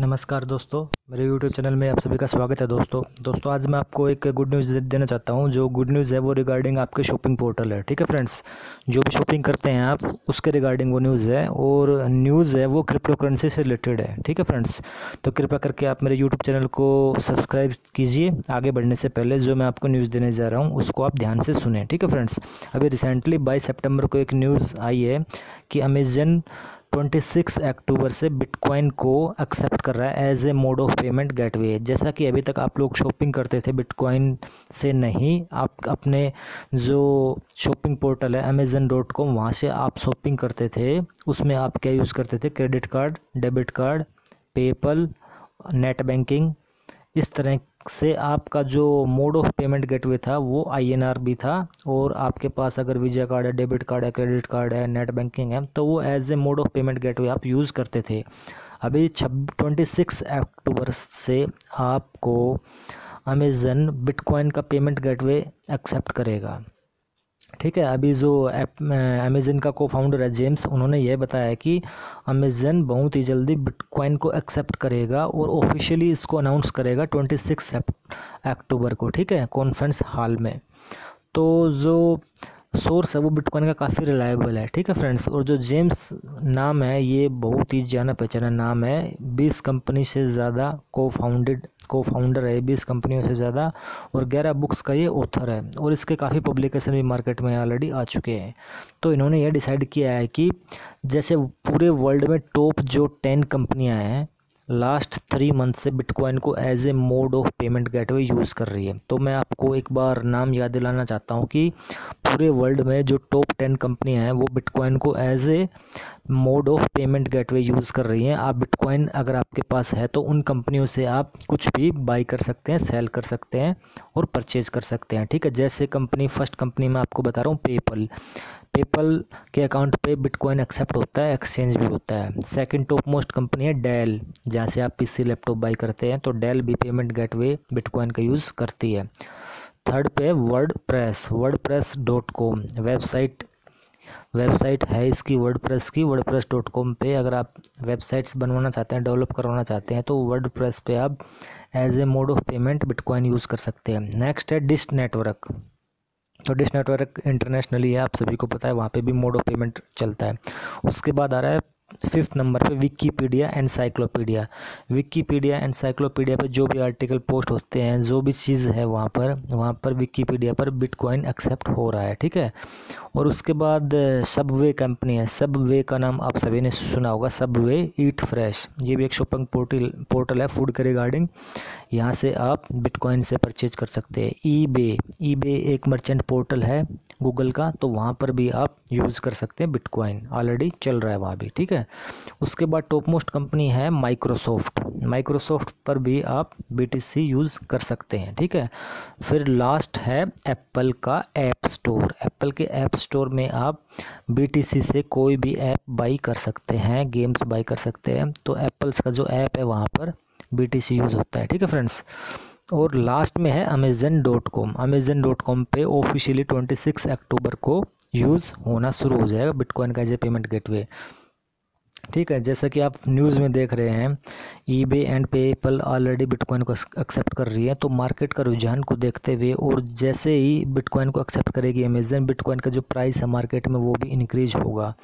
नमस्कार दोस्तों, मेरे YouTube चैनल में आप सभी का स्वागत है दोस्तों। दोस्तों, आज मैं आपको एक गुड न्यूज़ देना चाहता हूँ। जो गुड न्यूज़ है वो रिगार्डिंग आपके शॉपिंग पोर्टल है। ठीक है फ्रेंड्स जो भी शॉपिंग करते हैं आप, उसके रिगार्डिंग वो न्यूज़ है और न्यूज़ है वो क्रिप्टो करेंसी से रिलेटेड है। ठीक है फ्रेंड्स तो कृपया करके आप मेरे यूट्यूब चैनल को सब्सक्राइब कीजिए। आगे बढ़ने से पहले जो मैं आपको न्यूज़ देने जा रहा हूँ, उसको आप ध्यान से सुने। ठीक है फ्रेंड्स अभी रिसेंटली बाईस सेप्टेम्बर को एक न्यूज़ आई है कि अमेजन 26 अक्टूबर से बिटकॉइन को एक्सेप्ट कर रहा है as a mode of payment gateway जैसा कि अभी तक आप लोग शॉपिंग करते थे बिटकॉइन से नहीं, आप अपने जो शॉपिंग पोर्टल है अमेज़न डॉट कॉम वहाँ से आप शॉपिंग करते थे, उसमें आप क्या यूज़ करते थे? Credit card debit card PayPal net banking इस तरह से आपका जो मोड ऑफ़ पेमेंट गेटवे था, वो आईएनआर भी था और आपके पास अगर वीज़ा कार्ड है डेबिट कार्ड है क्रेडिट कार्ड है नेट बैंकिंग है तो वो as a mode of payment gateway आप यूज़ करते थे। अभी छब ट्वेंटी सिक्स अक्टूबर से आपको अमेज़न बिटकॉइन का पेमेंट गेटवे एक्सेप्ट करेगा। ठीक है, अभी जो अमेज़न का को फाउंडर है जेम्स उन्होंने यह बताया कि अमेज़न बहुत ही जल्दी बिटकॉइन को एक्सेप्ट करेगा और ऑफिशियली इसको अनाउंस करेगा ट्वेंटी सिक्स अक्टूबर को, ठीक है कॉन्फ्रेंस हॉल में। तो जो सोर्स है, वो बिटकॉइन का काफ़ी रिलायबल है, ठीक है फ्रेंड्स और जो जेम्स नाम है, ये बहुत ही जाना पहचाना नाम है। बीस कंपनी से ज़्यादा को फाउंडेड को फाउंडर है बीस कंपनियों से ज़्यादा, और ग्यारह बुक्स का ये ऑथर है, और इसके काफ़ी पब्लिकेशन भी मार्केट में ऑलरेडी आ चुके हैं। तो इन्होंने ये डिसाइड किया है कि जैसे पूरे वर्ल्ड में टॉप जो टेन कंपनियाँ हैं लास्ट थ्री मंथ से बिटकॉइन को as a mode of payment gateway use कर रही है। तो मैं आपको एक बार नाम याद दिलाना चाहता हूँ कि पूरे वर्ल्ड में जो टॉप टेन कंपनियाँ हैं, वो बिटकॉइन को as a mode of payment gateway use कर रही हैं। आप बिटकॉइन अगर आपके पास है तो उन कंपनियों से आप कुछ भी बाई कर सकते हैं सेल कर सकते हैं और परचेज़ कर सकते हैं, ठीक है? जैसे कंपनी फ़र्स्ट कंपनी मैं आपको बता रहा हूँ पेपल पेपल के अकाउंट पे बिटकॉइन एक्सेप्ट होता है, एक्सचेंज भी होता है। सेकंड टॉप मोस्ट कंपनी है डेल। जहाँ से आप पीसी लैपटॉप बाई करते हैं तो डेल भी पेमेंट गेटवे बिटकॉइन का यूज़ करती है। थर्ड पे WordPress WordPress dot com. Website website है इसकी वर्ड प्रेस की। वर्ड प्रेस डॉट कॉम पर अगर आप वेबसाइट्स बनवाना चाहते हैं, डेवलप करवाना चाहते हैं तो वर्ड प्रेस पर आप as a mode of payment bitcoin use कर सकते हैं। नेक्स्ट है डिस्ट नेटवर्क। तो डिश नेटवर्क इंटरनेशनली है, आप सभी को पता है, वहाँ पे भी मोड ऑफ़ पेमेंट चलता है। उसके बाद आ रहा है फिफ्थ नंबर पे विकीपीडिया एनसाइक्लोपीडिया। विकीपीडिया, एनसाइक्लोपीडिया पे जो भी आर्टिकल पोस्ट होते हैं, जो भी चीज़ है वहाँ पर वहाँ पर विकीपीडिया पर बिटकॉइन एक्सेप्ट हो रहा है, ठीक है? और उसके बाद, सबवे कंपनी है। सबवे का नाम आप सभी ने सुना होगा, सबवे ईट फ्रेश। ये भी एक शॉपिंग पोर्टल पोर्टल है, फ़ूड के रिगार्डिंग। यहाँ से आप बिटकॉइन से परचेज कर सकते हैं। ई बे ई बे एक मर्चेंट पोर्टल है गूगल का तो वहाँ पर भी आप यूज़ कर सकते हैं बिटकॉइन। ऑलरेडी चल रहा है वहाँ भी, ठीक है? उसके बाद टॉप मोस्ट कंपनी है माइक्रोसॉफ्ट माइक्रोसॉफ्ट पर भी आप बीटीसी यूज़ कर सकते हैं, ठीक है? फिर लास्ट है एप्पल का ऐप स्टोर एप्पल के ऐप स्टोर में आप बीटीसी से कोई भी ऐप बाई कर सकते हैं गेम्स बाई कर सकते हैं तो एप्पल्स का जो ऐप है वहाँ पर बीटीसी यूज़ होता है, ठीक है फ्रेंड्स और लास्ट में है Amazon dot com Amazon dot com पर ऑफिशियली ट्वेंटी सिक्स अक्टूबर को यूज़ होना शुरू हो जाएगा बिटकॉइन का ए पेमेंट गेटवे ठीक है, जैसा कि आप न्यूज़ में देख रहे हैं eBay and PayPal already bitcoin को एक्सेप्ट कर रही है तो मार्केट का रुझान को देखते हुए और जैसे ही बिटकॉइन को एक्सेप्ट करेगी अमेजन बिटकॉइन का जो प्राइस है मार्केट में वो भी इंक्रीज होगा।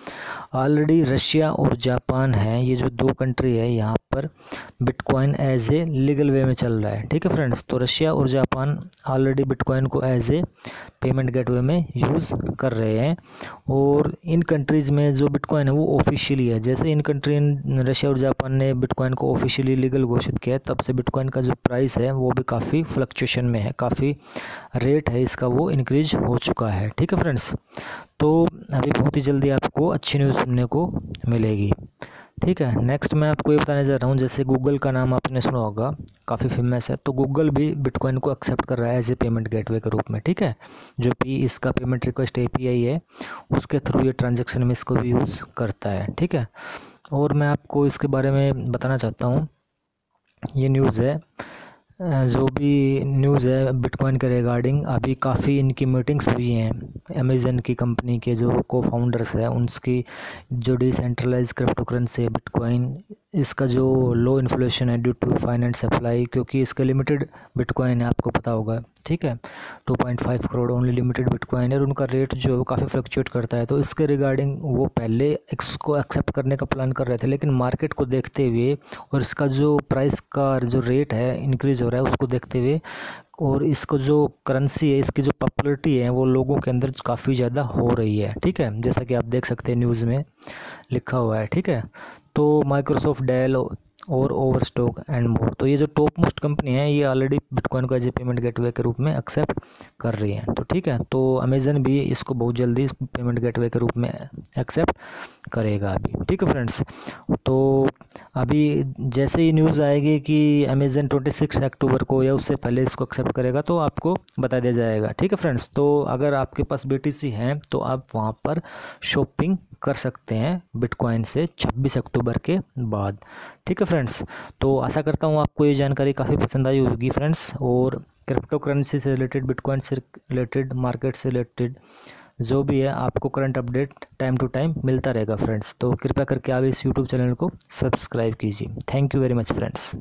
ऑलरेडी रशिया और जापान है, ये जो दो कंट्री है, यहाँ पर bitcoin as a legal way में चल रहा है। ठीक है फ्रेंड्स तो रशिया और जापान ऑलरेडी बिटकॉइन को एज ए पेमेंट गेटवे में यूज़ कर रहे हैं और इन कंट्रीज़ में जो बिटकॉइन है वो ऑफिशियली है। जैसे इन कंट्री रशिया और जापान ने बिटकॉइन को ऑफिशियली लीगल घोषित किया तब से बिटकॉइन का जो प्राइस है वो भी काफ़ी फ्लक्चुएशन में है, काफ़ी रेट है इसका वो इंक्रीज हो चुका है। ठीक है फ्रेंड्स तो अभी बहुत ही जल्दी आपको अच्छी न्यूज़ सुनने को मिलेगी। ठीक है नेक्स्ट मैं आपको ये बताने जा रहा हूँ, जैसे गूगल का नाम आपने सुना होगा, काफ़ी फ़ेमस है तो गूगल भी बिटकॉइन को एक्सेप्ट कर रहा है एज ए पेमेंट गेटवे के रूप में, ठीक है? जो भी इसका पेमेंट रिक्वेस्ट एपीआई है, उसके थ्रू ये ट्रांजेक्शन में इसको भी यूज़ करता है, ठीक है? और मैं आपको इसके बारे में बताना चाहता हूँ, ये न्यूज़ है जो भी न्यूज़ है बिटकॉइन के रिगार्डिंग अभी काफ़ी इनकी मीटिंग्स हुई हैं। अमेज़न की कंपनी के जो को फाउंडर्स हैं, उनकी जो डिसेंट्रलाइज क्रिप्टो करेंसी है बिटकॉइन इसका जो लो इन्फ्लेशन है ड्यू टू फाइनेंस सप्लाई क्योंकि इसका लिमिटेड बिटकॉइन है, आपको पता होगा, ठीक है? Two point five crore only limited bitcoin है और उनका रेट जो है काफ़ी फ्लक्चुएट करता है। तो इसके रिगार्डिंग वो पहले इसको एक्सेप्ट करने का प्लान कर रहे थे, लेकिन मार्केट को देखते हुए और इसका जो प्राइस का जो रेट है इंक्रीज़ हो रहा है, उसको देखते हुए और इसको जो करेंसी है, इसकी जो पॉपुलरिटी है, वो लोगों के अंदर काफ़ी ज़्यादा हो रही है, ठीक है? जैसा कि आप देख सकते हैं न्यूज़ में लिखा हुआ है, ठीक है? तो माइक्रोसॉफ्ट डेल और ओवर स्टॉक एंड मोर तो ये जो टॉप मोस्ट कंपनी है, ये ऑलरेडी बिटकॉइन को एज ए पेमेंट गेटवे के रूप में एक्सेप्ट कर रही है। तो ठीक है तो अमेज़न भी इसको बहुत जल्दी पेमेंट गेटवे के रूप में एक्सेप्ट करेगा अभी। ठीक है फ्रेंड्स तो अभी जैसे ही न्यूज़ आएगी कि अमेज़न ट्वेंटी सिक्स अक्टूबर को या उससे पहले इसको एक्सेप्ट करेगा तो आपको बता दिया जाएगा। ठीक है फ्रेंड्स तो अगर आपके पास बी हैं तो आप वहाँ पर शॉपिंग कर सकते हैं बिटकॉइन से 26 अक्टूबर के बाद। ठीक है फ्रेंड्स तो आशा करता हूँ आपको ये जानकारी काफ़ी पसंद आई होगी फ्रेंड्स और क्रिप्टो करेंसी से रिलेटेड बिटकॉइन से रिलेटेड मार्केट से रिलेटेड जो भी है, आपको current update time to time मिलता रहेगा फ्रेंड्स तो कृपया करके आप इस यूट्यूब चैनल को सब्सक्राइब कीजिए. Thank you very much friends